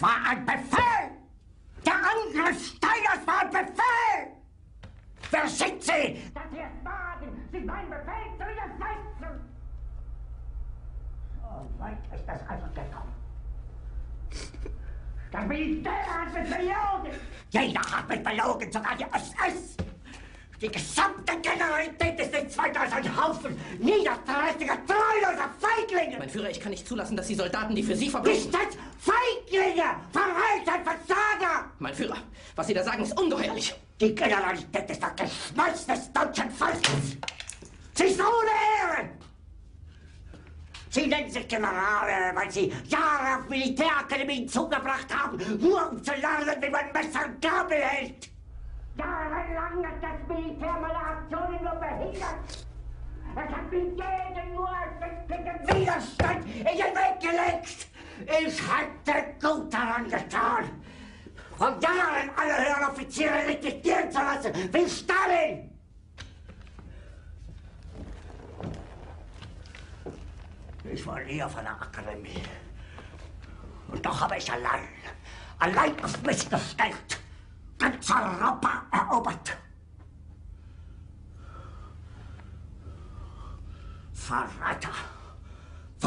Das war ein Befehl! Der Angriff Steiners war ein Befehl! Wer sind Sie? Dass Sie es wagen, sich meinen Befehl zu widersetzen! So weit ist das also gekommen. Das Militär hat mich belogen! Jeder hat mich belogen, sogar die SS! Die gesamte Generalität ist nichts weiter als ein Haufen niederträchtiger, treuloser Feiglinge! Mein Führer, ich kann nicht zulassen, dass die Soldaten, die für Sie verbringen... Nicht als Feiglinge! Verreiter, Versager! Mein Führer, was Sie da sagen, ist ungeheuerlich. Die Generalität ist das Geschmolz des deutschen Volkes! Sie ist ohne Ehre! Sie nennen sich Generale, weil Sie Jahre auf Militärakademien zugebracht haben, nur um zu lernen, wie man Messer und Gabel hält! Jahrelang hat das Militär meine Aktionen nur behindert! Es hat mir jeden nur ersichtlichen Widerstand in den Weg gelegt! Ich hätte gut daran getan, von Jahren alle höheren Offiziere liquidieren zu lassen, wie Stalin! Ich war nie auf einer Akademie. Und doch habe ich allein, allein auf mich gestellt, ganz Europa erobert. Verräter!